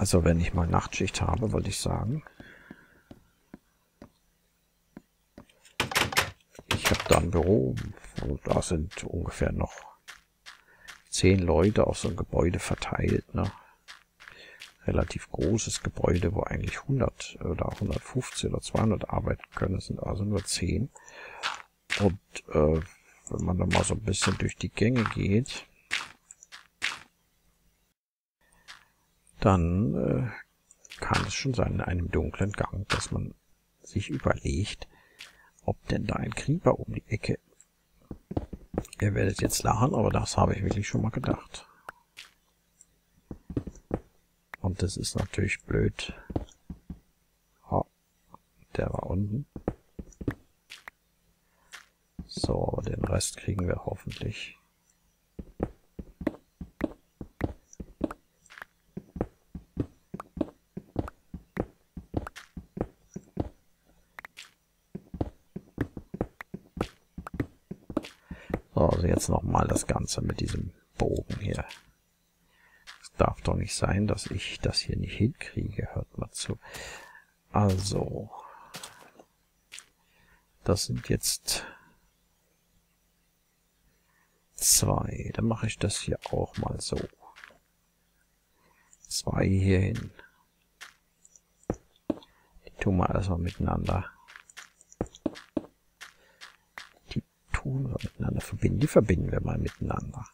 Also wenn ich mal Nachtschicht habe, wollte ich sagen. Ich habe da ein Büro und da sind ungefähr noch zehn Leute auf so ein Gebäude verteilt. Ne? Relativ großes Gebäude, wo eigentlich 100 oder 150 oder 200 arbeiten können. Es sind also nur zehn. Und äh, wenn man dann mal so ein bisschen durch die Gänge geht, dann äh, kann es schon sein in einem dunklen Gang, dass man sich überlegt, ob denn da ein Creeper um die Ecke. Ihr werdet jetzt lachen, aber das habe ich wirklich schon mal gedacht. Und das ist natürlich blöd. Oh, der war unten. So, den Rest kriegen wir hoffentlich. So, also jetzt nochmal das Ganze mit diesem Bogen hier. Es darf doch nicht sein, dass ich das hier nicht hinkriege. Hört mal zu. Also, das sind jetzt zwei. Dann mache ich das hier auch mal so. Zwei hier hin. Die tun wir erstmal miteinander. Die tun wir miteinander verbinden. Die verbinden wir mal miteinander.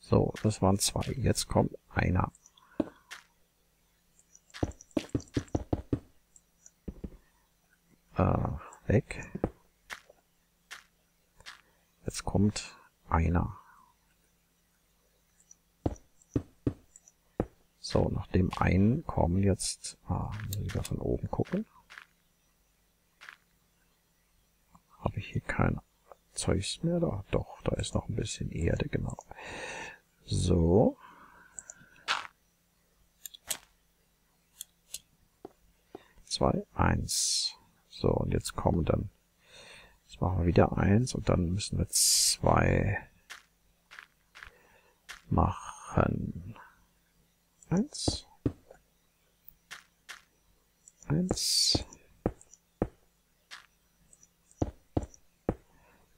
So, das waren zwei. Jetzt kommt einer. äh, weg. Jetzt kommt einer. So, nach dem einen kommen jetzt, ah, muss ich wieder von oben gucken. Habe ich hier kein Zeugs mehr? Da, doch, da ist noch ein bisschen Erde, genau. So. Zwei, eins. So, und jetzt kommen dann, jetzt machen wir wieder eins und dann müssen wir zwei machen. Eins. Eins.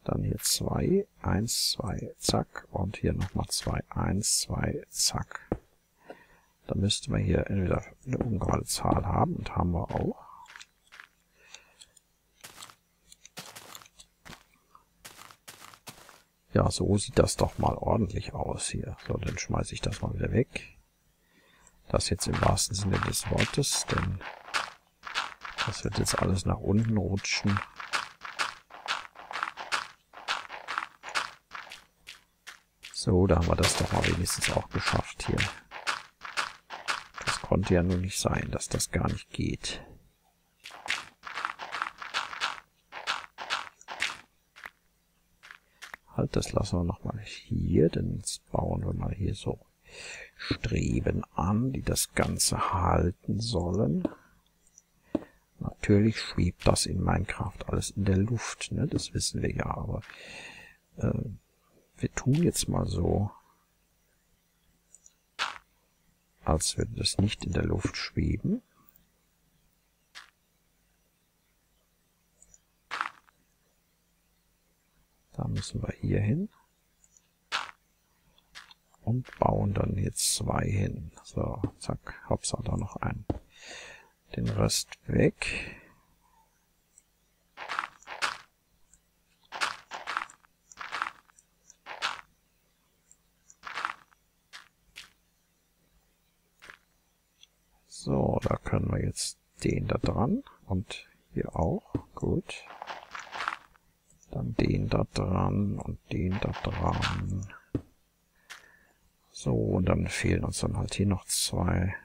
Dann hier zwei, eins, zwei, zack. Und hier nochmal zwei, eins, zwei, zack. Da müssten wir hier entweder eine ungerade Zahl haben und haben wir auch. Ja, so sieht das doch mal ordentlich aus hier. So, dann schmeiße ich das mal wieder weg. Das jetzt im wahrsten Sinne des Wortes, denn das wird jetzt alles nach unten rutschen. So, da haben wir das doch mal wenigstens auch geschafft hier. Das konnte ja nun nicht sein, dass das gar nicht geht. Halt, das lassen wir nochmal hier, denn jetzt bauen wir mal hier so Streben an, die das Ganze halten sollen. Natürlich schwebt das in Minecraft alles in der Luft, ne? das wissen wir ja, aber äh, wir tun jetzt mal so, als würde das nicht in der Luft schweben. Da müssen wir hier hin. Und bauen dann jetzt zwei hin. So, zack, hoppsa, da noch ein. Den Rest weg. So, da können wir jetzt den da dran und hier auch. Gut. Dann den da dran und den da dran. So, und dann fehlen uns dann halt hier noch zwei.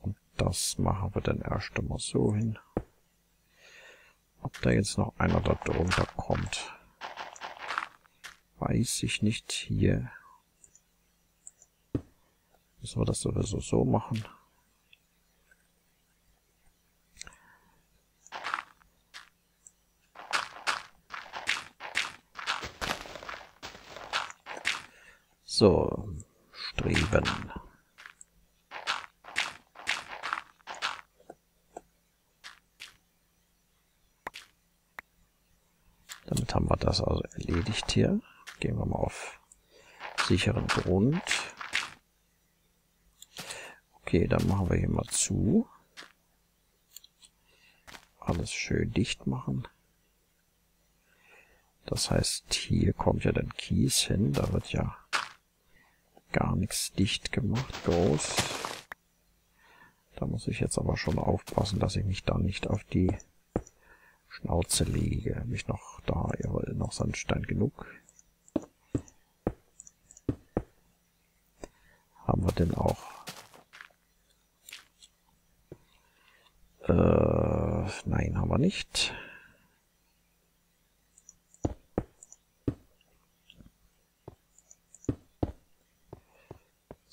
Und das machen wir dann erst einmal so hin. Ob da jetzt noch einer da drunter kommt, weiß ich nicht. Hier müssen wir das sowieso so machen. So, Streben. Damit haben wir das also erledigt hier. Gehen wir mal auf sicheren Grund. Okay, dann machen wir hier mal zu. Alles schön dicht machen. Das heißt, hier kommt ja dann Kies hin. Da wird ja gar nichts dicht gemacht, groß. Da muss ich jetzt aber schon aufpassen, dass ich mich da nicht auf die Schnauze lege. Habe ich noch da, jawohl, noch Sandstein genug. Haben wir denn auch äh, nein, haben wir nicht.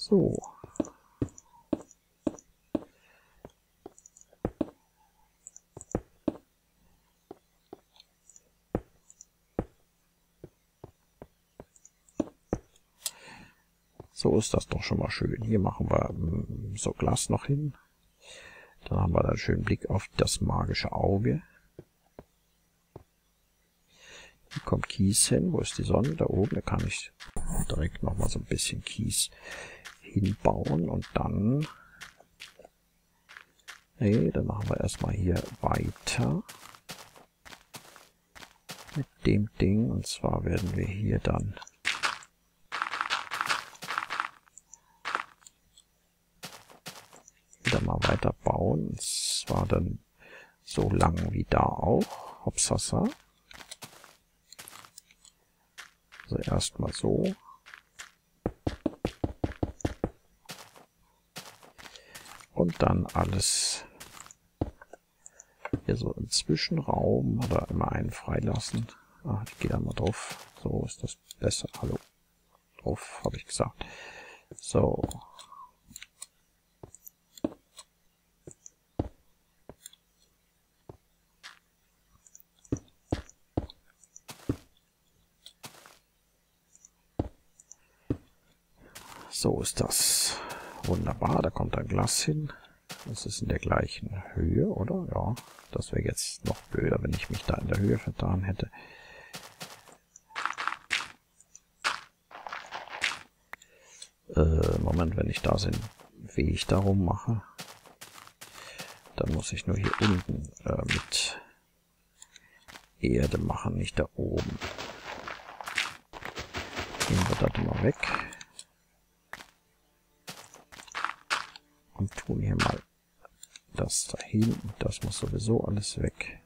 So. So ist das doch schon mal schön. Hier machen wir mm, so Glas noch hin. Dann haben wir da einen schönen Blick auf das magische Auge. Hier kommt Kies hin. Wo ist die Sonne? Da oben. Da kann ich direkt nochmal so ein bisschen Kies hinbauen. Und dann... Nee, dann machen wir erstmal hier weiter. Mit dem Ding. Und zwar werden wir hier dann wieder mal weiter bauen. Und zwar dann so lang wie da auch. Hopsasa. Also erstmal so. Und dann alles hier so im Zwischenraum oder immer einen freilassen. Ah, ich gehe da mal drauf. So ist das besser. Hallo. Drauf, habe ich gesagt. So. So ist das. Wunderbar, da kommt ein Glas hin. Das ist in der gleichen Höhe, oder? Ja, das wäre jetzt noch blöder, wenn ich mich da in der Höhe vertan hätte. Äh, Moment, wenn ich da den Weg darum mache, dann muss ich nur hier unten äh, mit Erde machen, nicht da oben. Nehmen wir das mal weg. Und tun hier mal das dahin. Das muss sowieso alles weg.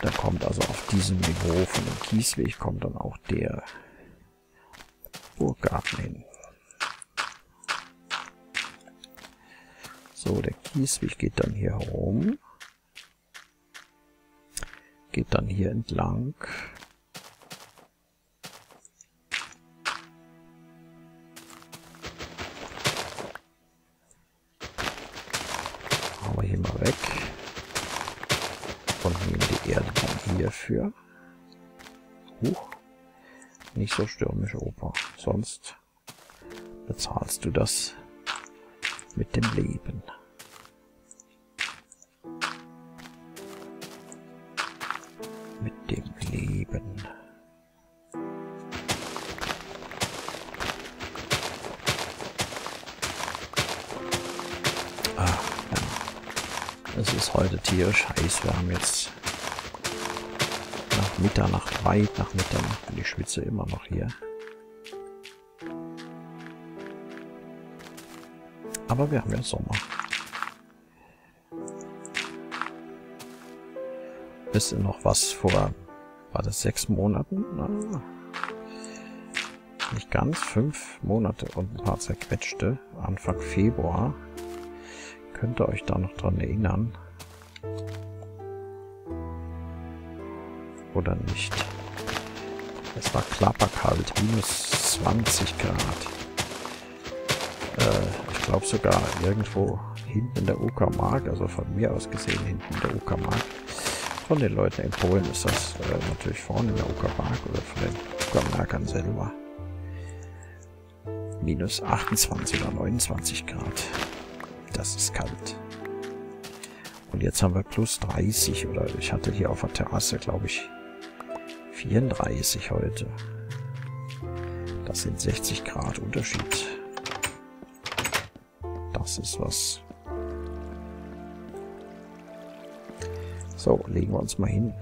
Dann kommt also auf diesem Niveau von dem Kiesweg kommt dann auch der Burggarten hin. So, der Kiesweg geht dann hier herum. Geht dann hier entlang. Wir hier mal weg. Und nehmen die Erde dann hierfür. Huch. Nicht so stürmisch, Opa. Sonst bezahlst du das mit dem Leben. Heute tierisch heiß. Wir haben jetzt nach Mitternacht, weit nach Mitternacht. Und ich schwitze immer noch hier. Aber wir haben ja Sommer. Ist noch was vor, war das sechs Monaten? Na, nicht ganz, fünf Monate und ein paar zerquetschte. Anfang Februar Könnt ihr euch da noch dran erinnern? Oder nicht? Es war klapperkalt, minus 20 Grad. Äh, ich glaube sogar irgendwo hinten in der Uckermark, also von mir aus gesehen hinten in der Uckermark. Von den Leuten in Polen ist das äh, natürlich vorne in der Uckermark oder von den Uckermarkern selber. minus 28 oder 29 Grad. Das ist kalt. Und jetzt haben wir plus 30 oder ich hatte hier auf der Terrasse, glaube ich, 34 heute. Das sind 60 Grad Unterschied. Das ist was. So, legen wir uns mal hin.